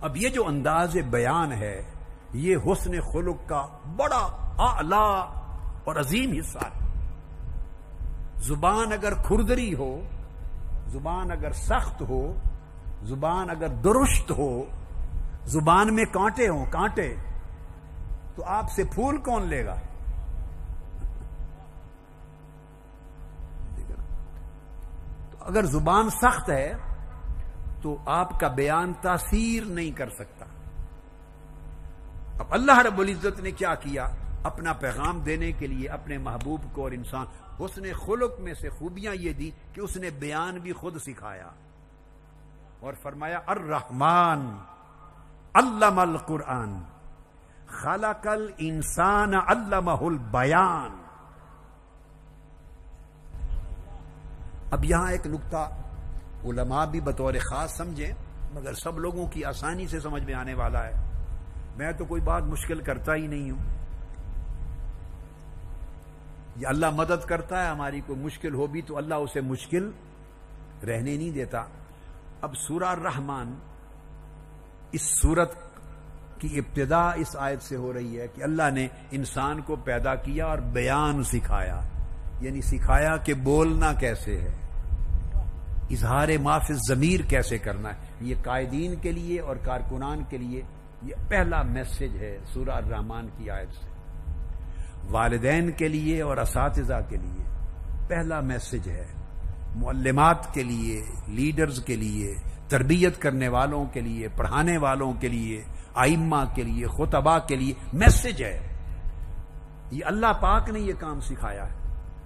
اب یہ جو انداز بیان ہے، یہ حسن خلق کا بڑا اعلی اور عظیم حصہ ہے۔ زبان اگر کھردری ہو، زبان اگر سخت ہو، زبان اگر درست ہو، زبان میں کانٹے ہوں، کانٹے، تو آپ سے پھول کون لے گا؟ تو اگر زبان سخت ہے تو آپ کا بیان تاثیر نہیں کر سکتا۔ اب اللہ رب العزت نے کیا کیا؟ اپنا پیغام دینے کے لیے اپنے محبوب کو اور انسان اس نے خلق میں سے خوبیاں یہ دی کہ اس نے بیان بھی خود سکھایا۔ اور فرمایا، الرحمن، علم القرآن، خلق الانسان علمہ البیان۔ اب یہاں ایک نقطہ علماء بھی بطور خاص سمجھیں مگر سب لوگوں کی آسانی سے سمجھ میں آنے والا ہے۔ میں تو کوئی بات مشکل کرتا ہی نہیں ہوں۔ یہ اللہ مدد کرتا ہے، ہماری کوئی مشکل ہو بھی تو اللہ اسے مشکل رہنے نہیں دیتا۔ اب سورہ الرحمن اس صورت کی ابتدا اس آیت سے ہو رہی ہے کہ اللہ نے انسان کو پیدا کیا اور بیان سکھایا۔ یعنی سکھایا کہ بولنا کیسے ہے۔ اظہار معاف ضمیر کیسے کرنا ہے؟ یہ قائدین کے لیے اور کارکنان کے لیے یہ پہلا میسج ہے سورہ الرحمان کی آیت سے۔ والدین کے لیے اور اساتذہ کے لیے پہلا میسج ہے۔ معلمات کے لیے، لیڈرز کے لیے، تربیت کرنے والوں کے لیے، پڑھانے والوں کے لیے، آئمہ کے لیے خطبہ کے لیے میسج ہے۔ یہ اللہ پاک نے یہ کام سکھایا ہے۔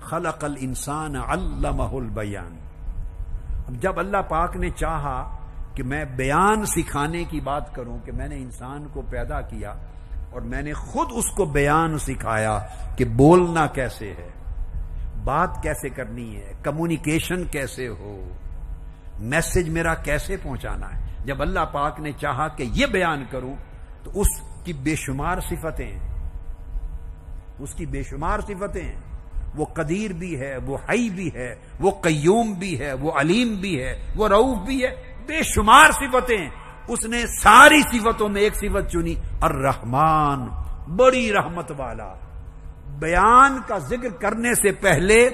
خلق الانسان علمہ البیان۔ اب جب اللہ پاک نے چاہا کہ میں بیان سکھانے کی بات کروں کہ میں نے انسان کو پیدا کیا اور میں نے خود اس کو بیان سکھایا کہ بولنا کیسے ہے، بات کیسے کرنی ہے کمیونیکیشن کیسے ہو میسج میرا کیسے پہنچانا ہے۔ جب اللہ پاک نے چاہا کہ یہ بیان کروں تو اس کی بے شمار صفتیں اس کی بے شمار صفتیں ہیں۔ وہ قدیر بھی ہے، وہ حی بھی ہے، وہ قیوم بھی ہے، وہ علیم بھی ہے، وہ روف بھی ہے، بے شمار صفتیں اس نے ساری صفتوں میں ایک صفت چنی، الرحمن، بڑی رحمت والا۔ بیان کا ذکر کرنے سے پہلے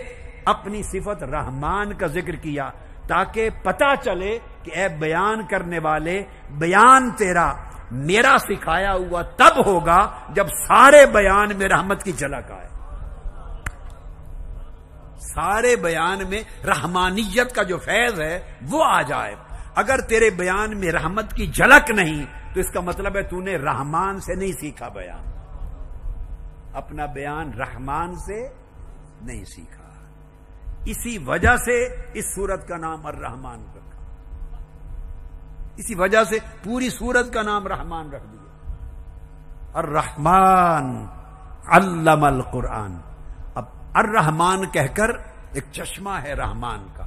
اپنی صفت رحمان کا ذکر کیا، تاکہ پتا چلے کہ اے بیان کرنے والے، بیان تیرا میرا سکھایا ہوا تب ہوگا جب سارے بیان میں رحمت کی جھلک آئے۔ سارے بیان میں رحمانیت کا جو فیض ہے، وہ آ جائے۔ اگر تیرے بیان میں رحمت کی جھلک نہیں، تو اس کا مطلب ہے تو نے رحمان سے نہیں سیکھا بیان۔ اپنا بیان رحمان سے نہیں سیکھا۔ اسی وجہ سے اس سورت کا نام الرحمان رکھا اسی وجہ سے پوری سورت کا نام رحمان رکھ دیا۔ الرحمان علم القرآن۔ الرحمان کہہ کر ایک چشمہ ہے رحمان کا۔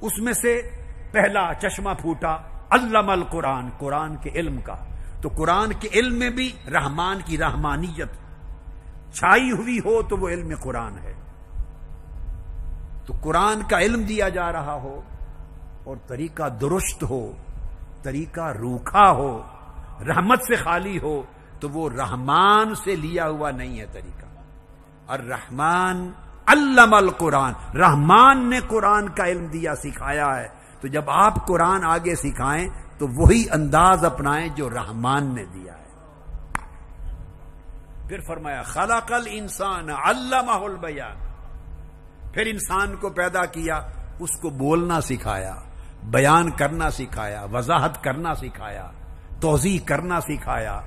اس میں سے پہلا چشمہ پھوٹا علم القرآن، قرآن کے علم کا۔ تو قرآن کے علم میں بھی رحمان کی رحمانیت۔ چھائی ہوئی ہو تو وہ علم قرآن ہے۔ تو قرآن کا علم دیا جا رہا ہو اور طریقہ درست ہو، طریقہ روکھا ہو، رحمت سے خالی ہو، تو وہ رحمان سے لیا ہوا نہیں ہے طریقہ۔ اور رحمان علم القرآن۔ رحمان نے قرآن کا علم دیا، سکھایا ہے۔ تو جب آپ قرآن آگے سکھائیں، تو وہی انداز اپنائیں جو رحمان نے دیا ہے۔ پھر فرمایا، خلق الانسان علمہ البیان۔ پھر انسان کو پیدا کیا، اس کو بولنا سکھایا، بیان کرنا سکھایا، وضاحت کرنا سکھایا، توضیح کرنا سکھایا۔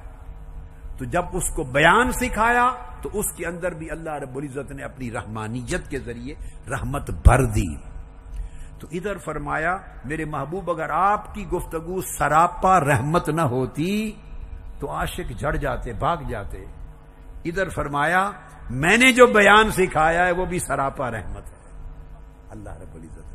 تو جب اس کو بیان سکھایا تو اس کے اندر بھی اللہ رب العزت نے اپنی رحمانیت کے ذریعے رحمت بھر دی۔ تو ادھر فرمایا، میرے محبوب، اگر آپ کی گفتگو سراپا رحمت نہ ہوتی، تو عاشق جڑ جاتے، بھاگ جاتے۔ ادھر فرمایا، میں نے جو بیان سکھایا ہے، وہ بھی سراپا رحمت ہے۔ اللہ رب العزت۔